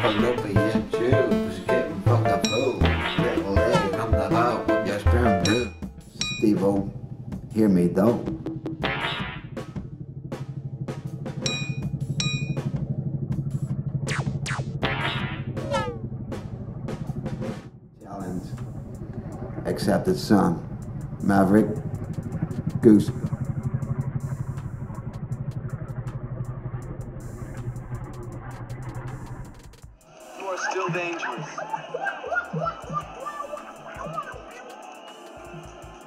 Fallopian tubes, getting. Little the too. Steve-O, hear me though. Challenge. Accepted son. Maverick. Goose. Are still dangerous.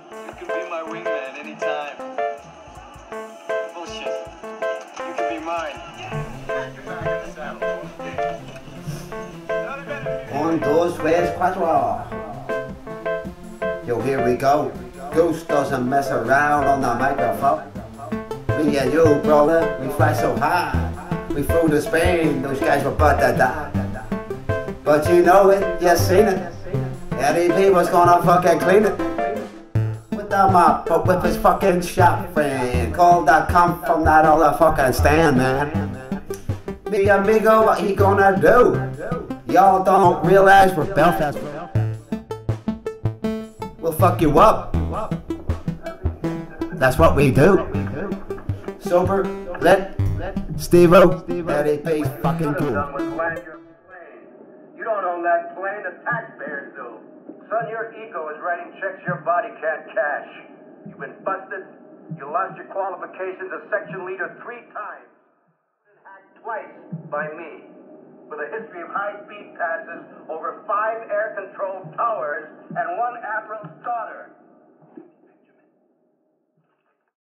You can be my wingman anytime. Bullshit. You can be mine. Un, dos, tres, cuatro. Yo, here we go. Goose doesn't mess around on the microphone. Me and you, brother, we fly so high. We flew to Spain, those guys were about to die. But you know it, you seen it. Eddie P was gonna fucking clean it. With the mop, but with his fucking shop friend. Called that come from that other fucking stand, man. Me amigo, what he gonna do? Y'all don't realize we're Belfast. We'll fuck you up. That's what we do. Sober, lit, Steve-O, Eddie P's fucking cool. You don't own that plane, the taxpayers do. Son, your ego is writing checks your body can't cash. You've been busted. You lost your qualifications as section leader three times. Hacked twice by me. With a history of high-speed passes over five air-controlled towers and one admiral's daughter.